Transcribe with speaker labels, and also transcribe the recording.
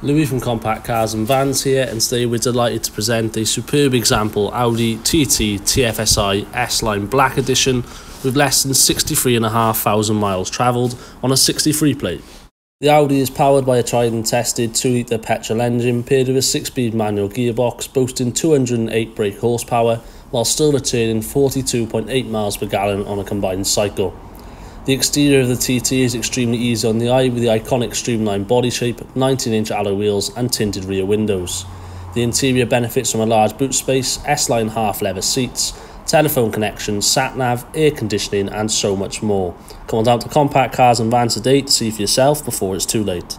Speaker 1: Louis from Compact Cars and Vans here and today we're delighted to present a superb example Audi TT TFSI S-Line Black Edition with less than 63,500 miles travelled on a 63 plate. The Audi is powered by a tried and tested 2 litre petrol engine paired with a 6 speed manual gearbox boasting 208 brake horsepower while still returning 42.8 miles per gallon on a combined cycle. The exterior of the TT is extremely easy on the eye with the iconic streamlined body shape, 19-inch alloy wheels and tinted rear windows. The interior benefits from a large boot space, S-line half-leather seats, telephone connection, sat-nav, air conditioning and so much more. Come on down to Compact Cars and Vans today to see for yourself before it's too late.